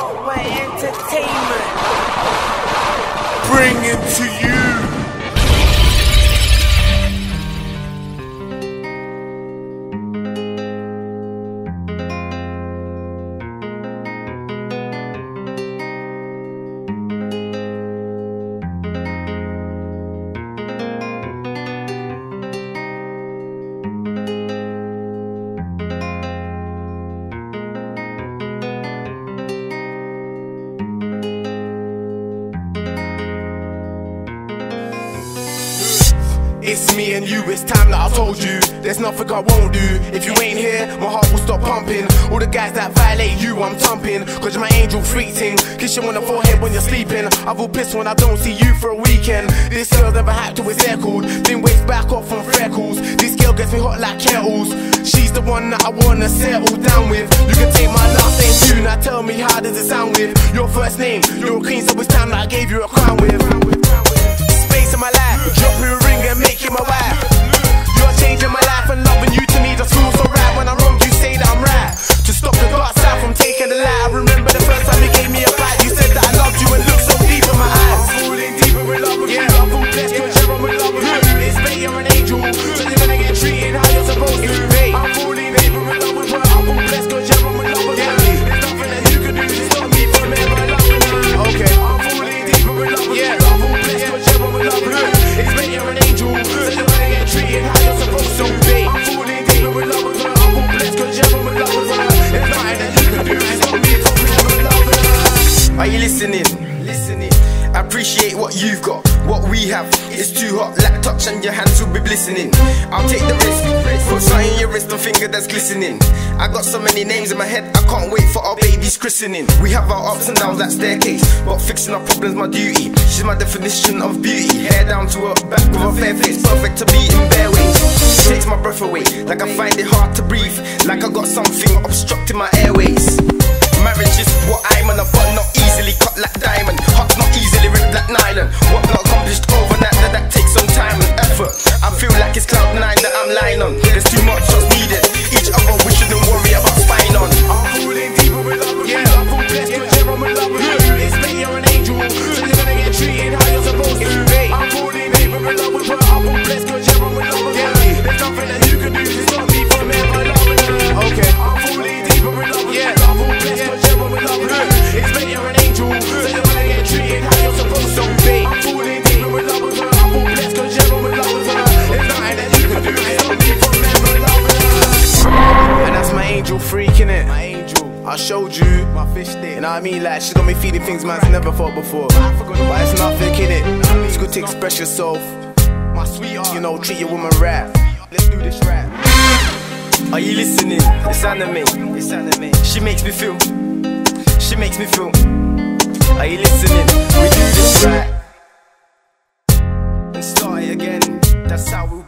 Spotlight Entertainment. Bringing to you. It's me and you, it's time that I told you. There's nothing I won't do. If you ain't here, my heart will stop pumping. All the guys that violate you, I'm thumping. Cause you're my angel freaking. Kiss you on the forehead when you're sleeping. I will piss when I don't see you for a weekend. This girl's never had to, it's called. Then waist back off from freckles. This girl gets me hot like kettles. She's the one that I wanna settle down with. You can take my last name too. Now tell me how does it sound with your first name? You're a queen, so it's time that I gave you a crown with. Are you listening? Listening. I appreciate what you've got, what we have. It's too hot, like touch and your hands will be glistening. I'll take the risk, put something in your wrist and finger that's glistening. I got so many names in my head, I can't wait for our baby's christening. We have our ups and downs like staircase, but fixing our problems my duty. She's my definition of beauty. Hair down to her back with a fair face, perfect to be in bare ways. She takes my breath away, like I find it hard to breathe, like I got something obstructing my airways. Showed you my fish stick. You know what I mean? Like she got me feeling things man's never felt before. But it's nothing in it. It's good to express yourself. My sweetheart. You know, treat your woman rap. Let's do this rap. Are you listening? It's Anim8. It's Anim8. She makes me feel. She makes me feel. Are you listening? We do this right. And start it again. That's how we'll